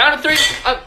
Count of three. Uh,